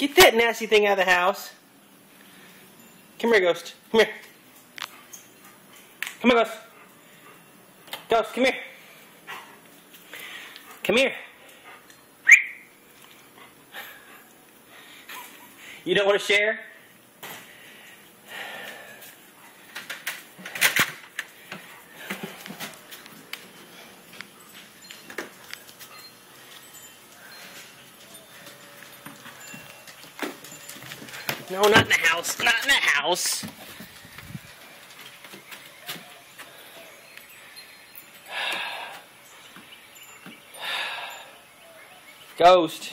Get that nasty thing out of the house. Come here, Ghost. Come here. Come on, Ghost. Ghost, come here. Come here. You don't want to share? No, not in the house. Not in the house. Ghost.